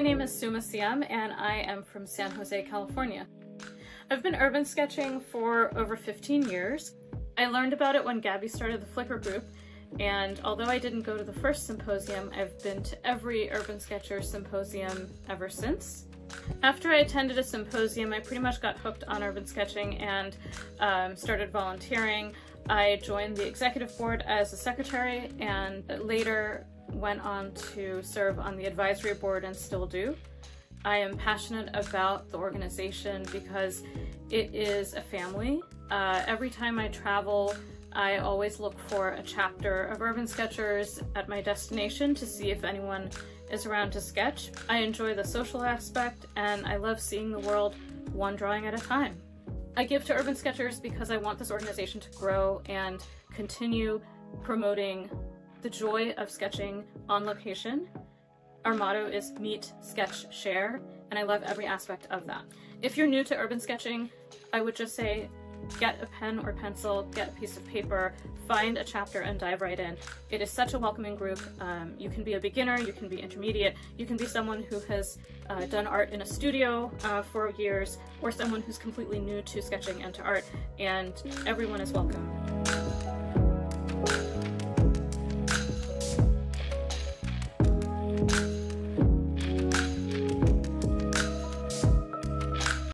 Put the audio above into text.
name is Suma CM and I am from San Jose, California. I've been urban sketching for over 15 years. I learned about it when Gabi started the Flickr group and although I didn't go to the first symposium, I've been to every Urban Sketcher symposium ever since. After I attended a symposium, I pretty much got hooked on urban sketching and um, started volunteering. I joined the executive board as a secretary and later went on to serve on the advisory board and still do. I am passionate about the organization because it is a family. Uh, every time I travel, I always look for a chapter of Urban Sketchers at my destination to see if anyone is around to sketch. I enjoy the social aspect and I love seeing the world one drawing at a time. I give to Urban Sketchers because I want this organization to grow and continue promoting the joy of sketching on location. Our motto is meet, sketch, share, and I love every aspect of that. If you're new to urban sketching, I would just say get a pen or pencil, get a piece of paper, find a chapter and dive right in. It is such a welcoming group. Um, you can be a beginner, you can be intermediate, you can be someone who has uh, done art in a studio uh, for years, or someone who's completely new to sketching and to art, and everyone is welcome.